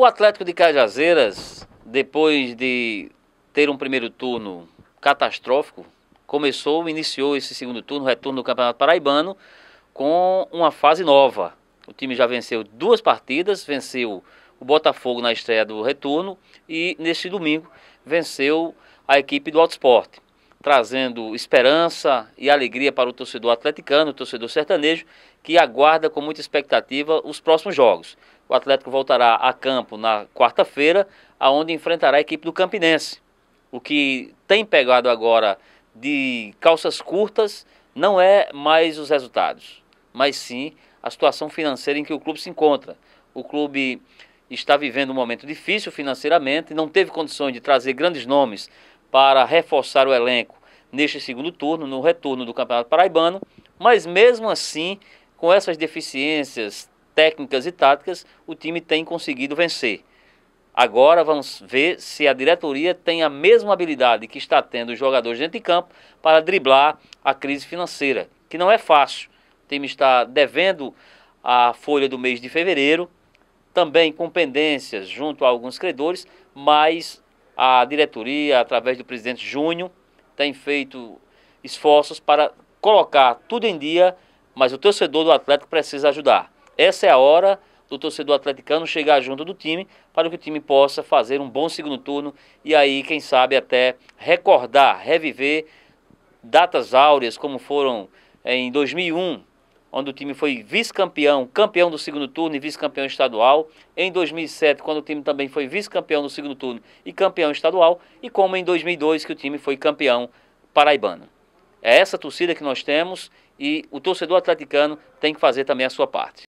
O Atlético de Cajazeiras, depois de ter um primeiro turno catastrófico, começou, iniciou esse segundo turno, retorno do Campeonato Paraibano, com uma fase nova. O time já venceu duas partidas, venceu o Botafogo na estreia do retorno e neste domingo venceu a equipe do Alto trazendo esperança e alegria para o torcedor atleticano, o torcedor sertanejo, que aguarda com muita expectativa os próximos jogos. O Atlético voltará a campo na quarta-feira, aonde enfrentará a equipe do Campinense. O que tem pegado agora de calças curtas não é mais os resultados, mas sim a situação financeira em que o clube se encontra. O clube está vivendo um momento difícil financeiramente, não teve condições de trazer grandes nomes para reforçar o elenco neste segundo turno, no retorno do Campeonato Paraibano, mas mesmo assim, com essas deficiências técnicas e táticas, o time tem conseguido vencer. Agora vamos ver se a diretoria tem a mesma habilidade que está tendo os jogadores dentro de campo para driblar a crise financeira, que não é fácil. O time está devendo a folha do mês de fevereiro, também com pendências junto a alguns credores, mas a diretoria, através do presidente Júnior, tem feito esforços para colocar tudo em dia, mas o torcedor do Atlético precisa ajudar. Essa é a hora do torcedor atleticano chegar junto do time para que o time possa fazer um bom segundo turno e aí, quem sabe, até recordar, reviver datas áureas como foram eh, em 2001, onde o time foi vice-campeão, campeão do segundo turno e vice-campeão estadual. Em 2007, quando o time também foi vice-campeão do segundo turno e campeão estadual. E como em 2002, que o time foi campeão paraibano. É essa torcida que nós temos e o torcedor atleticano tem que fazer também a sua parte.